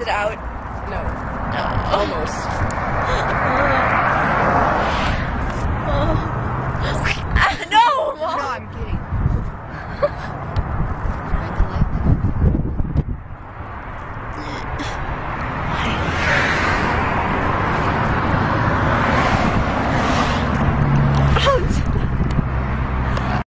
it out. No, No. almost.